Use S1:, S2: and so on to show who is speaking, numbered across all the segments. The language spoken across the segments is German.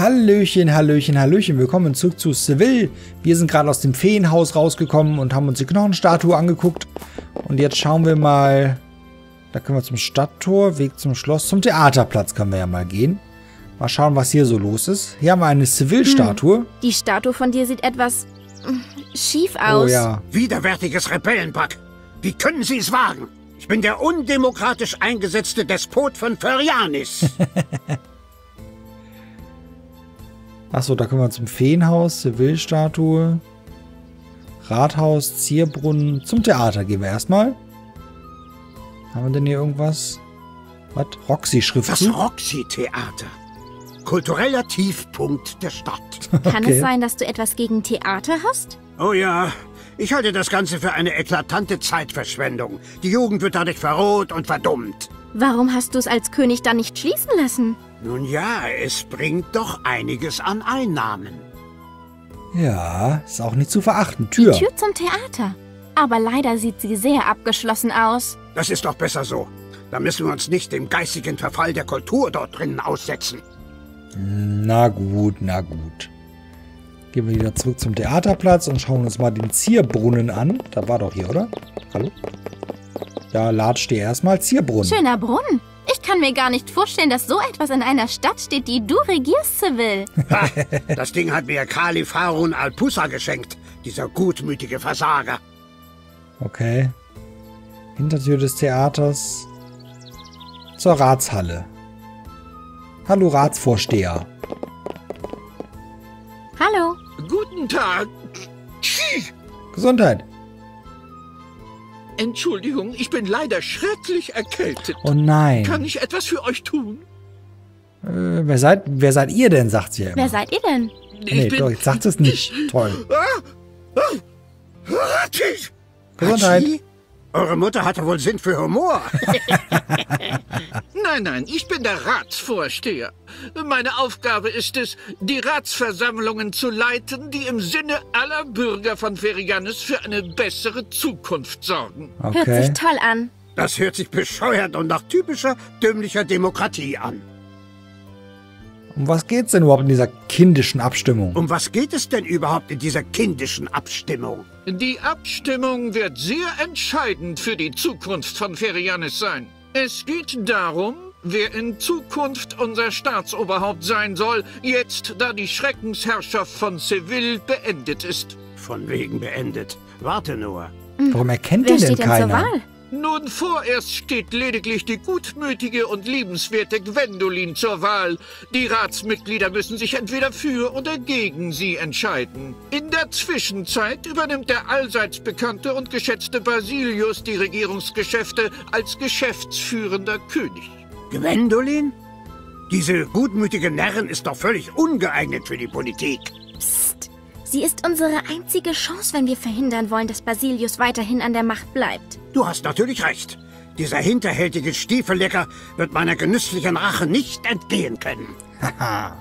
S1: Hallöchen, Hallöchen, Hallöchen. Willkommen zurück zu Seville. Wir sind gerade aus dem Feenhaus rausgekommen und haben uns die Knochenstatue angeguckt. Und jetzt schauen wir mal... Da können wir zum Stadttor, Weg zum Schloss, zum Theaterplatz können wir ja mal gehen. Mal schauen, was hier so los ist. Hier haben wir eine Seville-Statue.
S2: Hm, die Statue von dir sieht etwas hm, schief aus.
S1: Oh ja.
S3: Widerwärtiges Rebellenpack. Wie können Sie es wagen? Ich bin der undemokratisch eingesetzte Despot von Ferianis.
S1: Achso, da können wir zum Feenhaus, Seville-Statue, Rathaus, Zierbrunnen. Zum Theater gehen wir erstmal. Haben wir denn hier irgendwas? Was?
S3: Das
S1: Roxy-Schriftzug?
S3: Roxy-Theater. Kultureller Tiefpunkt der Stadt.
S2: Kann
S1: Okay.
S2: es sein, dass du etwas gegen Theater hast?
S3: Oh ja, ich halte das Ganze für eine eklatante Zeitverschwendung. Die Jugend wird dadurch verroht und verdummt.
S2: Warum hast du es als König dann nicht schließen lassen?
S3: Nun ja, es bringt doch einiges an Einnahmen.
S1: Ja, ist auch nicht zu verachten. Tür.
S2: Tür zum Theater. Aber leider sieht sie sehr abgeschlossen aus.
S3: Das ist doch besser so. Da müssen wir uns nicht dem geistigen Verfall der Kultur dort drinnen aussetzen.
S1: Na gut, na gut. Gehen wir wieder zurück zum Theaterplatz und schauen uns mal den Zierbrunnen an. Da war doch hier, oder? Hallo? Ja, latscht dir erstmal Zierbrunnen.
S2: Schöner Brunnen. Ich kann mir gar nicht vorstellen, dass so etwas in einer Stadt steht, die du regierst, Seville.
S3: Ha, das Ding hat mir Kalif Harun al-Pusa geschenkt, dieser gutmütige Versager.
S1: Okay. Hintertür des Theaters. Zur Ratshalle. Hallo Ratsvorsteher.
S2: Hallo.
S4: Guten Tag. Tschi.
S1: Gesundheit.
S4: Entschuldigung, ich bin leider schrecklich erkältet.
S1: Oh nein.
S4: Kann ich etwas für euch tun?
S1: Äh, wer, seid, wer seid ihr denn, sagt sie ja immer.
S2: Wer seid ihr denn?
S4: Ich
S1: nee, doch, jetzt sagt es nicht. Toll.
S4: Tschi.
S1: Gesundheit.
S3: Eure Mutter hatte wohl Sinn für Humor.
S4: Nein, nein, ich bin der Ratsvorsteher. Meine Aufgabe ist es, die Ratsversammlungen zu leiten, die im Sinne aller Bürger von Ferianis für eine bessere Zukunft sorgen.
S2: Hört
S1: Okay.
S2: sich toll an.
S3: Das hört sich bescheuert und nach typischer dümmlicher Demokratie an.
S1: Um was geht's denn überhaupt in dieser kindischen Abstimmung?
S3: Um was geht es denn überhaupt in dieser kindischen Abstimmung?
S4: Die Abstimmung wird sehr entscheidend für die Zukunft von Ferianis sein. Es geht darum, wer in Zukunft unser Staatsoberhaupt sein soll, jetzt da die Schreckensherrschaft von Seville beendet ist.
S3: Von wegen beendet. Warte nur.
S1: Warum erkennt
S2: Wer
S1: den denn
S2: steht denn zur
S1: keiner?
S2: Wahl?
S4: Nun vorerst steht lediglich die gutmütige und liebenswerte Gwendolin zur Wahl. Die Ratsmitglieder müssen sich entweder für oder gegen sie entscheiden. In der Zwischenzeit übernimmt der allseits bekannte und geschätzte Basilius die Regierungsgeschäfte als geschäftsführender König.
S3: Gwendolin? Diese gutmütige Närrin ist doch völlig ungeeignet für die Politik.
S2: Psst. Sie ist unsere einzige Chance, wenn wir verhindern wollen, dass Basilius weiterhin an der Macht bleibt.
S3: Du hast natürlich recht. Dieser hinterhältige Stiefellecker wird meiner genüsslichen Rache nicht entgehen können.
S1: Haha.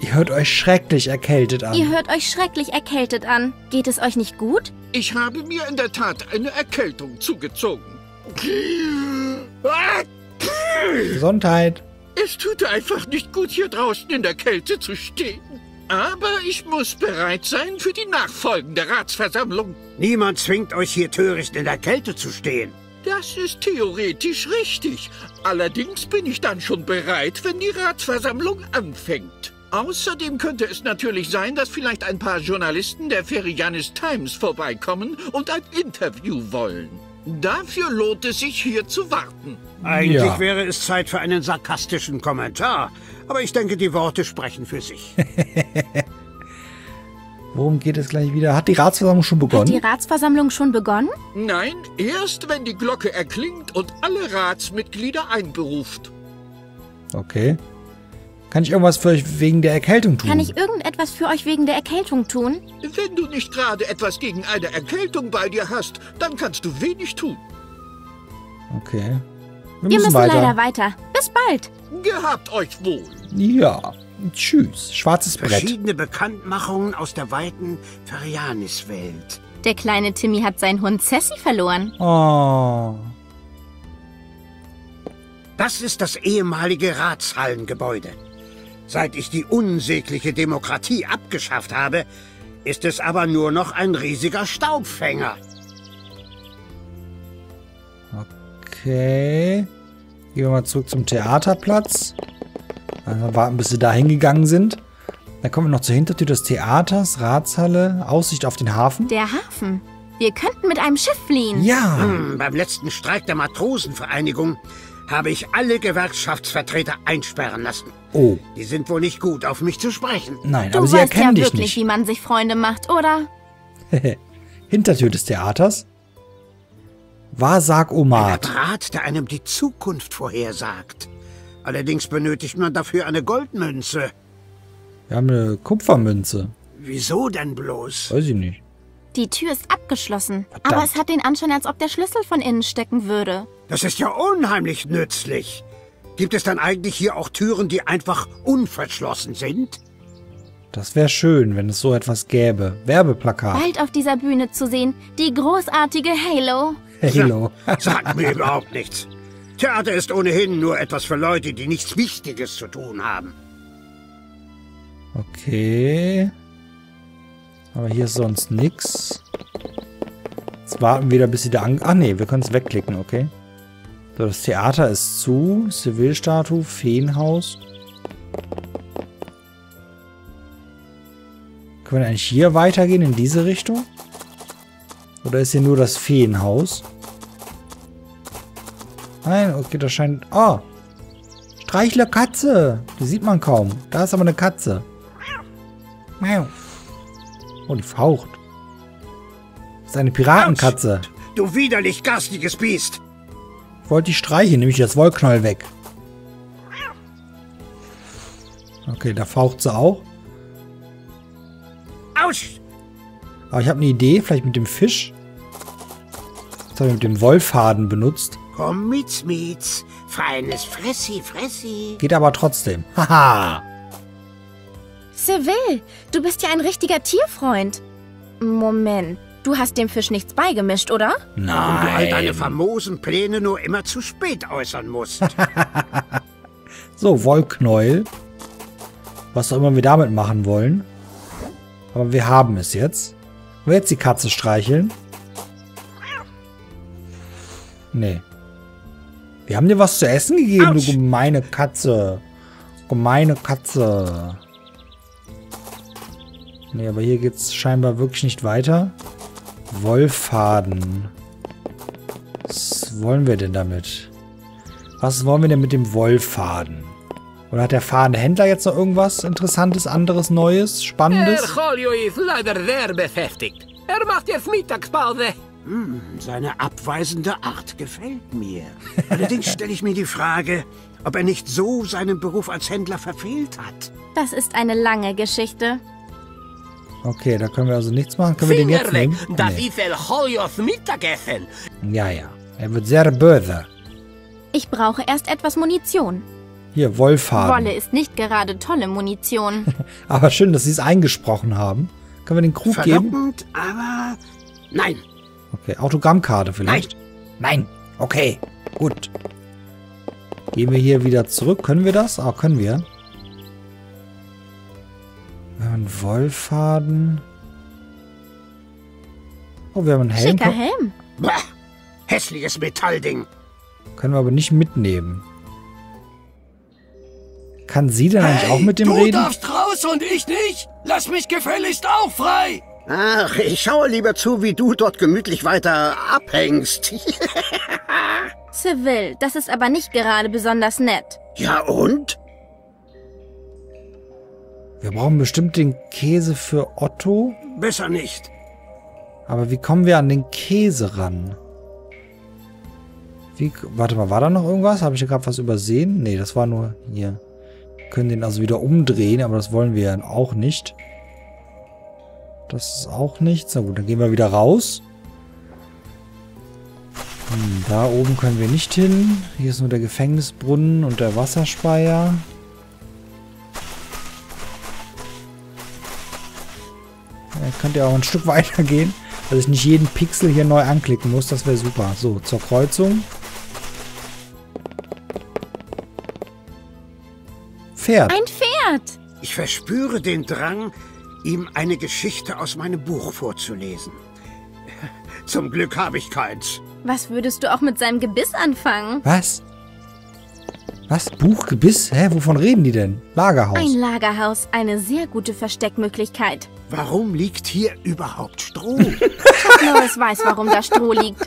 S1: Ihr hört euch schrecklich erkältet an.
S2: Ihr hört euch schrecklich erkältet an. Geht es euch nicht gut?
S4: Ich habe mir in der Tat eine Erkältung zugezogen.
S1: Gesundheit.
S4: Es tut einfach nicht gut, hier draußen in der Kälte zu stehen. Aber ich muss bereit sein für die nachfolgende Ratsversammlung.
S3: Niemand zwingt euch hier töricht in der Kälte zu stehen.
S4: Das ist theoretisch richtig. Allerdings bin ich dann schon bereit, wenn die Ratsversammlung anfängt. Außerdem könnte es natürlich sein, dass vielleicht ein paar Journalisten der Ferianis Times vorbeikommen und ein Interview wollen. Dafür lohnt es sich, hier zu warten.
S3: Eigentlich
S1: Ja.
S3: wäre es Zeit für einen sarkastischen Kommentar. Aber ich denke, die Worte sprechen für sich.
S1: Worum geht es gleich wieder? Hat die Ratsversammlung schon
S2: Hat die
S1: begonnen?
S2: Ratsversammlung schon begonnen?
S4: Nein, erst wenn die Glocke erklingt und alle Ratsmitglieder einberuft.
S1: Okay. Kann ich irgendwas für euch wegen der Erkältung tun?
S2: Kann ich irgendetwas für euch wegen der Erkältung tun?
S4: Wenn du nicht gerade etwas gegen eine Erkältung bei dir hast, dann kannst du wenig tun.
S1: Okay. Wir,
S2: Wir
S1: müssen
S2: müssen
S1: weiter.
S2: leider weiter. Bis bald.
S4: Gehabt euch wohl.
S1: Ja. Tschüss. Schwarzes Brett.
S3: Verschiedene Bekanntmachungen aus der weiten Ferianis-Welt.
S2: Der kleine Timmy hat seinen Hund Sassy verloren.
S1: Oh.
S3: Das ist das ehemalige Ratshallengebäude. Seit ich die unsägliche Demokratie abgeschafft habe, ist es aber nur noch ein riesiger Staubfänger.
S1: Okay. Gehen wir mal zurück zum Theaterplatz. Also warten, bis sie da hingegangen sind. Dann kommen wir noch zur Hintertür des Theaters, Ratshalle, Aussicht auf den Hafen.
S2: Der Hafen. Wir könnten mit einem Schiff fliehen.
S1: Ja.
S3: Hm, beim letzten Streik der Matrosenvereinigung habe ich alle Gewerkschaftsvertreter einsperren lassen.
S1: Oh,
S3: Die sind wohl nicht gut, auf mich zu sprechen.
S1: nein,
S2: Du
S1: aber sie
S2: weißt ja
S1: erkennen dich
S2: wirklich,
S1: nicht.
S2: wie man sich Freunde macht, oder?
S1: Hintertür des Theaters.
S3: Ein
S1: Wahrsagomat.
S3: Apparat, der einem die Zukunft vorhersagt. Allerdings benötigt man dafür eine Goldmünze.
S1: Wir haben eine Kupfermünze.
S3: Wieso denn bloß?
S1: Weiß ich nicht.
S2: Die Tür ist abgeschlossen.
S1: Verdammt.
S2: Aber es hat den Anschein, als ob der Schlüssel von innen stecken würde.
S3: Das ist ja unheimlich nützlich. Gibt es dann eigentlich hier auch Türen, die einfach unverschlossen sind?
S1: Das wäre schön, wenn es so etwas gäbe. Werbeplakat.
S2: Bald auf dieser Bühne zu sehen, die großartige Halo.
S1: Halo.
S3: Sagt mir überhaupt nichts. Theater ist ohnehin nur etwas für Leute, die nichts Wichtiges zu tun haben.
S1: Okay. Aber hier ist sonst nix. Jetzt warten wir wieder, bis sie da an... Ach nee, wir können es wegklicken, okay. So, das Theater ist zu. Zivilstatue, Feenhaus. Können wir eigentlich hier weitergehen, in diese Richtung? Oder ist hier nur das Feenhaus? Nein, okay, das scheint... Ah! Streichle Katze! Die sieht man kaum. Da ist aber eine Katze. Miau. Oh, die faucht. Das ist eine Piratenkatze.
S3: Du widerlich garstiges Biest!
S1: Ich wollte die streichen, nämlich das Wollknäuel weg. Okay, da faucht sie auch.
S3: Aus!
S1: Aber ich habe eine Idee, vielleicht mit dem Fisch. Das habe ich mit dem Wollfaden benutzt.
S3: Komm mit, Mietz. Feines Fressi, Fressi.
S1: Geht aber trotzdem. Haha.
S2: Seville, du bist ja ein richtiger Tierfreund. Moment, du hast dem Fisch nichts beigemischt, oder?
S3: Und du all deine
S1: Nein.
S3: famosen Pläne nur immer zu spät äußern musst.
S1: So, Wollknäuel. Was auch immer wir damit machen wollen. Aber wir haben es jetzt. Wollen wir jetzt die Katze streicheln? Nee. Wir haben dir was zu essen gegeben,
S3: Autsch.
S1: du gemeine Katze. Gemeine Katze. Nee, aber hier geht's scheinbar wirklich nicht weiter. Wollfaden. Was wollen wir denn damit? Was wollen wir denn mit dem Wollfaden? Oder hat der Fadenhändler jetzt noch irgendwas Interessantes, anderes, Neues, Spannendes?
S5: Herr Cholio ist leider sehr beschäftigt. Er macht jetzt Mittagspause.
S3: Seine abweisende Art gefällt mir. Allerdings stelle ich mir die Frage, ob er nicht so seinen Beruf als Händler verfehlt hat.
S2: Das ist eine lange Geschichte.
S1: Okay, da können wir also nichts machen. Können wir den jetzt
S5: Finger weg,
S1: nehmen?
S5: das
S1: Nee.
S5: ist El Cholios Mittagessen.
S1: Ja, ja. Er wird sehr böse.
S2: Ich brauche erst etwas Munition.
S1: Hier, Wollfaden.
S2: Wolle ist nicht gerade tolle Munition.
S1: Aber schön, dass Sie es eingesprochen haben. Können wir den Krug geben?
S3: Aber nein.
S1: Okay, Autogrammkarte vielleicht? Nein. Okay, gut. Gehen wir hier wieder zurück. Können wir das? Ah, können wir. Wollfaden. Oh, wir haben einen Helm.
S2: Schicker Helm.
S3: Bah, hässliches Metallding.
S1: Können wir aber nicht mitnehmen. Kann sie denn eigentlich auch mit dem
S6: du
S1: reden?
S6: darfst raus und ich nicht? Lass mich gefälligst auch frei!
S3: Ach, ich schaue lieber zu, wie du dort gemütlich weiter abhängst.
S2: Seville, das ist aber nicht gerade besonders nett.
S3: ja und?
S1: Wir brauchen bestimmt den Käse für Otto.
S3: Besser nicht.
S1: Aber wie kommen wir an den Käse ran? Wie, warte mal, war da noch irgendwas? Habe ich da gerade was übersehen? Nee, das war nur hier. Wir können den also wieder umdrehen, aber das wollen wir ja auch nicht. Das ist auch nichts. Na gut, dann gehen wir wieder raus. Hm, da oben können wir nicht hin. Hier ist nur der Gefängnisbrunnen und der Wasserspeier. Könnt ihr auch ein Stück weiter gehen, dass ich nicht jeden Pixel hier neu anklicken muss. Das wäre super. So, zur Kreuzung. Pferd.
S2: Ein Pferd.
S3: Ich verspüre den Drang, ihm eine Geschichte aus meinem Buch vorzulesen. Zum Glück habe ich keins.
S2: Was würdest du auch mit seinem Gebiss anfangen?
S1: Was? Was? Buchgebiss? Hä, wovon reden die denn? Lagerhaus.
S2: Ein Lagerhaus, eine sehr gute Versteckmöglichkeit.
S3: Warum liegt hier überhaupt Stroh?
S2: Chuck Norris weiß, warum da Stroh liegt.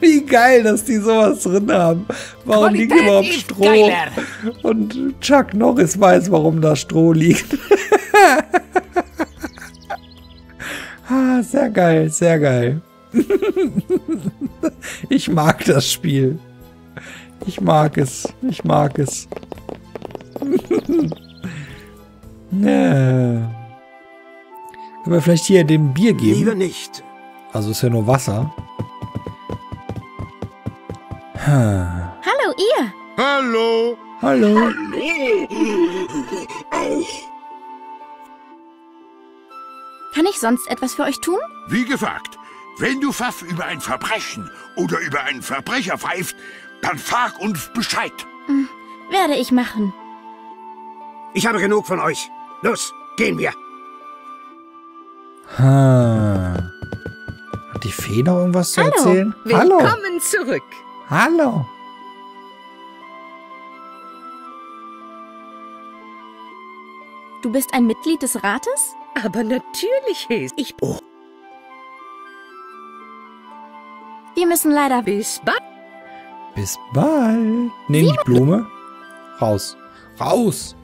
S1: Wie geil, dass die sowas drin haben. Warum liegt
S5: Qualität
S1: überhaupt
S5: ist
S1: Stroh?
S5: geiler.
S1: Und Chuck Norris weiß, warum da Stroh liegt. sehr geil, sehr geil. ich mag das Spiel. Ich mag es. Ich mag es. ja. Können wir vielleicht hier dem Bier geben?
S3: Lieber nicht.
S1: Also ist ja nur Wasser.
S2: Hallo, ihr.
S4: Hallo.
S1: Hallo.
S2: Kann ich sonst etwas für euch tun?
S7: Wie gesagt, wenn du Pfaff über ein Verbrechen oder über einen Verbrecher pfeift, dann frag uns Bescheid.
S2: Werde ich machen.
S3: Ich habe genug von euch. Los, gehen wir.
S1: Hm. Hat die Fee noch irgendwas zu
S2: Hallo.
S1: erzählen? Hallo.
S5: Willkommen zurück.
S1: Hallo.
S2: Du bist ein Mitglied des Rates?
S5: Aber natürlich, Haze. Ich
S2: Wir müssen leider...
S5: bis bald.
S1: Bis bald. Nehm ich Blume. Raus. Raus.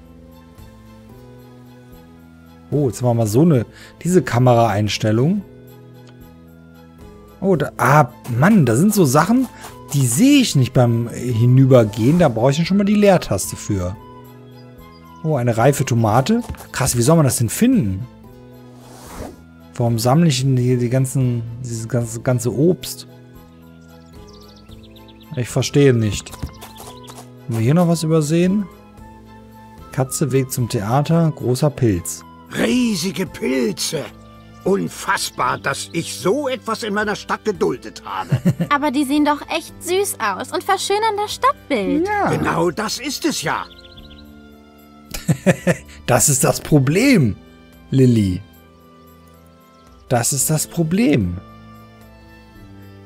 S1: Oh, jetzt machen wir mal so eine, diese Kameraeinstellung. Oh, da, ah, Mann, da sind so Sachen, die sehe ich nicht beim Hinübergehen. Da brauche ich dann schon mal die Leertaste für. Oh, eine reife Tomate. Krass, wie soll man das denn finden? Warum sammle ich denn hier die ganzen, dieses ganze, ganze Obst? Ich verstehe nicht. Haben wir hier noch was übersehen? Katze Weg zum Theater, großer Pilz.
S3: Riesige Pilze. Unfassbar, dass ich so etwas in meiner Stadt geduldet habe.
S2: Aber die sehen doch echt süß aus und verschönern das Stadtbild.
S1: Ja.
S3: genau das ist es ja.
S1: Das ist das Problem, Lilly. Das ist das Problem.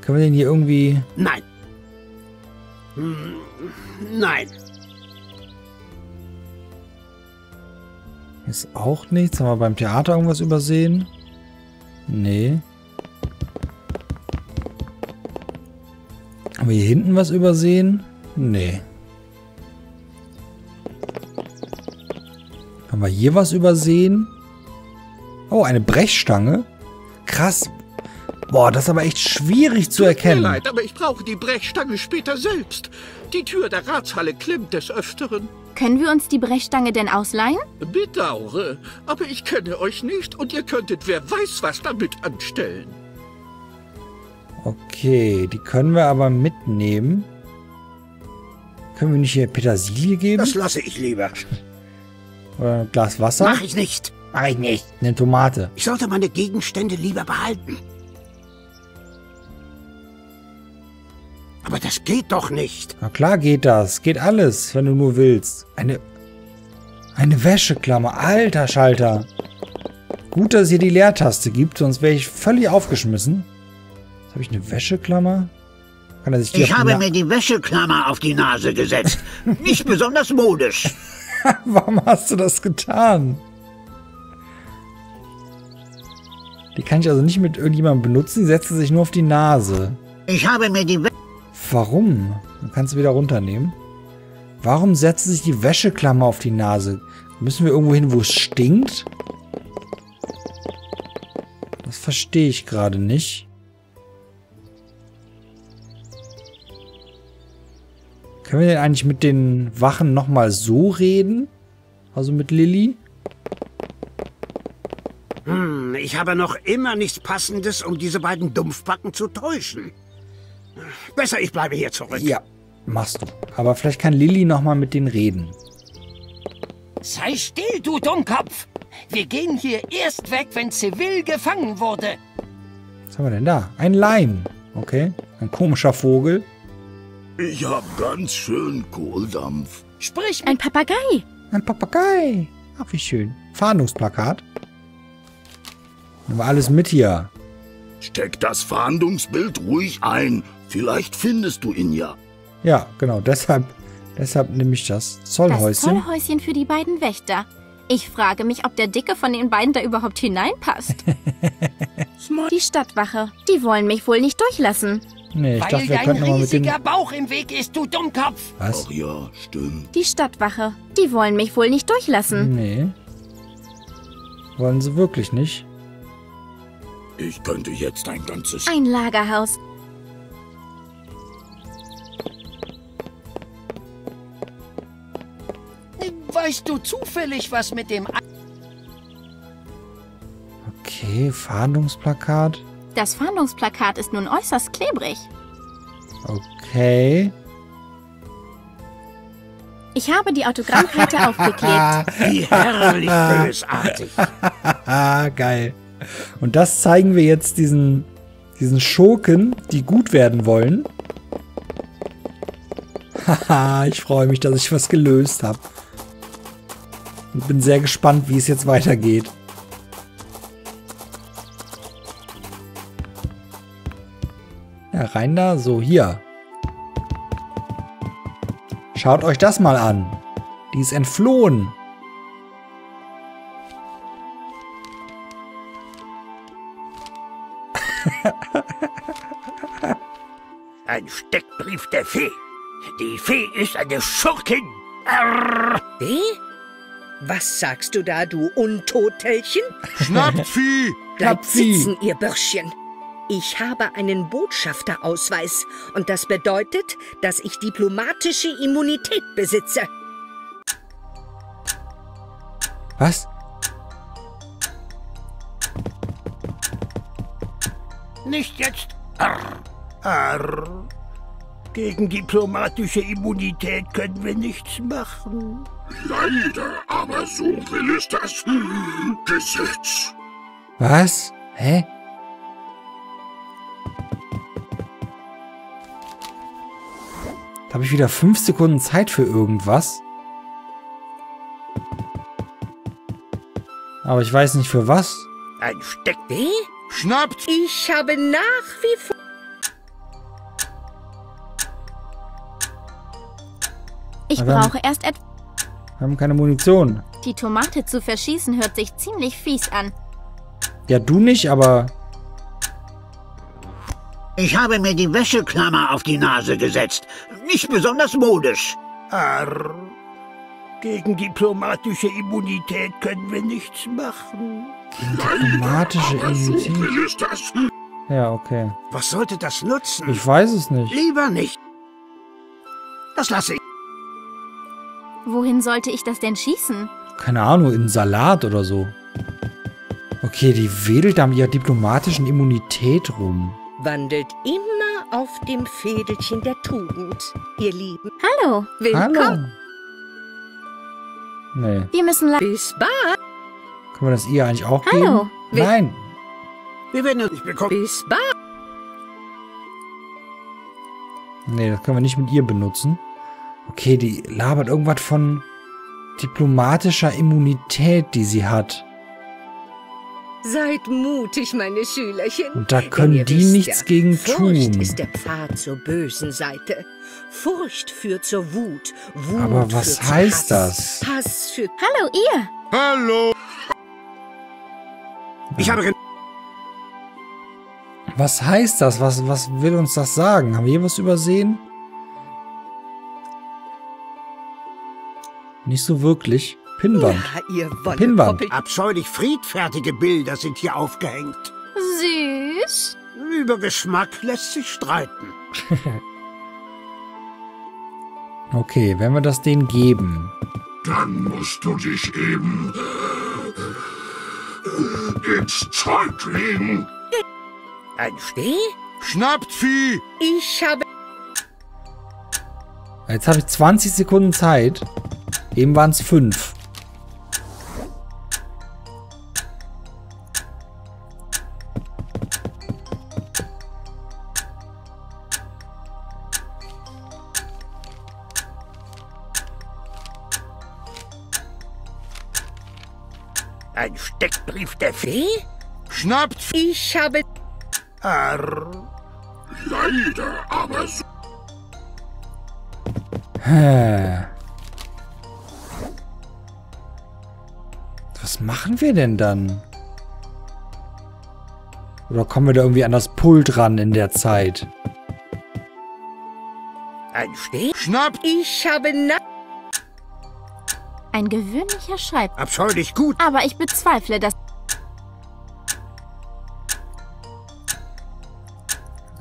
S1: Können wir den hier irgendwie...
S3: Nein. Nein.
S1: Ist auch nichts. Haben wir beim Theater irgendwas übersehen? Nee. Haben wir hier hinten was übersehen? Nee. Haben wir hier was übersehen? Oh, eine Brechstange. Krass. Boah, das ist aber echt schwierig zu
S4: Tut mir
S1: erkennen.
S4: leid, aber ich brauche die Brechstange später selbst. Die Tür der Ratshalle klemmt des Öfteren.
S2: Können wir uns die Brechstange denn ausleihen?
S4: Bedaure, aber ich kenne euch nicht und ihr könntet wer weiß was damit anstellen.
S1: Okay, die können wir aber mitnehmen. Können wir nicht hier Petersilie geben?
S3: Das lasse ich lieber.
S1: Oder ein Glas Wasser?
S3: Mach ich nicht.
S1: Mach ich nicht. Eine Tomate.
S3: Ich sollte meine Gegenstände lieber behalten. Aber das geht doch nicht.
S1: Na klar geht das. Geht alles, wenn du nur willst. Eine... Eine Wäscheklammer. Alter Schalter. Gut, dass es hier die Leertaste gibt, sonst wäre ich völlig aufgeschmissen. Jetzt habe ich eine Wäscheklammer. Kann er sich die
S3: Ich habe
S1: Na-
S3: mir die Wäscheklammer auf die Nase gesetzt. Nicht besonders modisch.
S1: Warum hast du das getan? Die kann ich also nicht mit irgendjemandem benutzen. Die setzt sich nur auf die Nase.
S3: Ich habe mir die
S1: Warum? Dann kannst du wieder runternehmen. Warum setzt sich die Wäscheklammer auf die Nase? Müssen wir irgendwo hin, wo es stinkt? Das verstehe ich gerade nicht. Können wir denn eigentlich mit den Wachen nochmal so reden? Also mit Lilly?
S3: Hm, ich habe noch immer nichts Passendes, um diese beiden Dumpfbacken zu täuschen. Besser, ich bleibe hier zurück.
S1: Ja, machst du. Aber vielleicht kann Lilly nochmal mit denen reden.
S6: Sei still, du Dummkopf. Wir gehen hier erst weg, wenn Seville gefangen wurde.
S1: Was haben wir denn da? Ein Leim. Okay. Ein komischer Vogel.
S7: Ich hab ganz schön Kohldampf.
S6: Sprich
S2: Ein Papagei.
S1: Ein Papagei. Ach, wie schön. Fahndungsplakat. Nehmen wir alles mit hier.
S7: Steck das Fahndungsbild ruhig ein. Vielleicht findest du ihn ja.
S1: Ja, genau. Deshalb, deshalb nehme ich das
S2: Das
S1: Zollhäuschen.
S2: Zollhäuschen für die beiden Wächter. Ich frage mich, ob der Dicke von den beiden da überhaupt hineinpasst. die Stadtwache. Die wollen mich wohl nicht durchlassen.
S1: Nee, ich
S6: weil
S1: dachte, wir
S6: dein
S1: könnten nochmal mit dem...
S6: riesiger Bauch im Weg ist, du Dummkopf.
S1: Was?
S7: Ach ja, stimmt.
S2: Die Stadtwache. Die wollen mich wohl nicht durchlassen.
S1: Nee. Wollen sie wirklich nicht?
S7: Ich könnte jetzt ein ganzes...
S2: Ein Lagerhaus.
S6: Weißt du zufällig, was mit dem... A
S1: Okay, Fahndungsplakat.
S2: Das Fahndungsplakat ist nun äußerst klebrig.
S1: Okay.
S2: Ich habe die Autogrammkarte aufgeklebt.
S3: Wie herrlich bösartig.
S1: Ah, geil. Und das zeigen wir jetzt diesen, diesen Schurken, die gut werden wollen. Haha, ich freue mich, dass ich was gelöst habe. Und bin sehr gespannt, wie es jetzt weitergeht. Ja, rein da. So, hier. Schaut euch das mal an. Die ist entflohen.
S3: Ein Steckbrief der Fee. Die Fee ist eine Schurkin. Arr.
S8: Wie? Was sagst du da, du Untotelchen?
S7: Schnappt Vieh!
S8: Bleibt sitzen, ihr Bürschchen. Ich habe einen Botschafterausweis und das bedeutet, dass ich diplomatische Immunität besitze.
S1: Was?
S3: Nicht jetzt. Arr. Arr. Gegen diplomatische Immunität können wir nichts machen.
S7: Leider, aber so will es das Gesetz.
S1: Was? Hä? Da habe ich wieder fünf Sekunden Zeit für irgendwas. Aber ich weiß nicht für was.
S3: Ein Steck.
S7: Schnappt!
S8: Ich habe nach wie vor...
S2: Ich
S1: Aber-
S2: brauche erst etwas.
S1: Wir haben keine Munition.
S2: Die Tomate zu verschießen hört sich ziemlich fies an.
S1: Ja, du nicht, aber...
S3: Ich habe mir die Wäscheklammer auf die Nase gesetzt. Nicht besonders modisch. Arr. Gegen diplomatische Immunität können wir nichts machen.
S7: So
S1: Immunität. Ja, okay.
S3: Was sollte das nutzen?
S1: Ich weiß es nicht.
S3: Lieber nicht. Das lasse ich.
S2: Wohin sollte ich das denn schießen?
S1: Keine Ahnung, in Salat oder so. Okay, die wedelt da mit ihrer diplomatischen Immunität rum.
S8: Wandelt immer auf dem Fädelchen der Tugend, ihr Lieben.
S2: Hallo,
S8: Willkommen.
S1: Hallo. Nee.
S2: wir müssen
S8: Bis bald.
S1: Können wir das ihr eigentlich auch
S2: Hallo.
S1: geben?
S8: Wer-
S1: Nein.
S3: Wir werden es nicht bekommen.
S8: Bis bald.
S1: Nee, das können wir nicht mit ihr benutzen. Okay, die labert irgendwas von diplomatischer Immunität, die sie hat.
S8: Seid mutig, meine Schülerchen.
S1: Und da können die
S8: wisst
S1: nichts
S8: ja,
S1: gegen
S8: Furcht
S1: tun.
S8: ist der Pfad zur bösen Seite. Furcht führt zur Wut. Wut
S1: Aber was heißt
S8: Hass.
S1: das?
S8: Hass führt
S2: Hallo, ihr.
S7: Hallo!
S3: Ich habe
S1: Was heißt das? Was, was will uns das sagen? Haben wir hier was übersehen? Nicht so wirklich. Pinnwand.
S8: Ja,
S1: Pinnwand.
S3: Abscheulich friedfertige Bilder sind hier aufgehängt.
S2: Süß.
S3: Über Geschmack lässt sich streiten.
S1: Okay, wenn wir das denen geben.
S7: Dann musst du dich eben ins Zeug legen.
S3: Ein
S8: Wie?
S7: Schnappt Vieh!
S8: Ich habe
S1: Jetzt habe ich 20 Sekunden Zeit. Eben waren es 5.
S3: Ein Steckbrief der Fee?
S7: Schnappt!
S8: Ich habe...
S3: Arr.
S7: Leider, aber so.
S1: Hä. Was machen wir denn dann? Oder kommen wir da irgendwie an das Pult ran in der Zeit?
S3: Ein Steck?
S7: Schnappt!
S8: Ich habe... Na
S2: Ein gewöhnlicher Schreib.
S3: Abscheulich gut.
S2: Aber ich bezweifle, dass...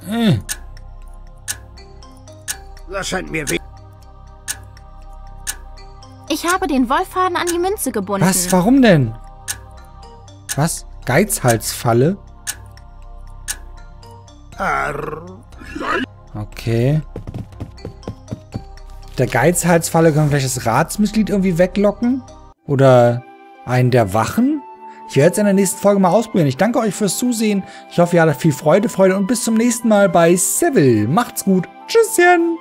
S1: Hm.
S3: Das scheint mir weh.
S2: Ich habe den Wollfaden an die Münze gebunden.
S1: Was? Warum denn? Was? Geizhalsfalle?
S3: Arr.
S1: Okay. Der Geizhalsfalle können wir vielleicht das Ratsmitglied irgendwie weglocken? Oder einen der Wachen? Ich werde es in der nächsten Folge mal ausprobieren. Ich danke euch fürs Zusehen. Ich hoffe, ihr hattet viel Freude, Freude und bis zum nächsten Mal bei Seville. Macht's gut. Tschüsschen.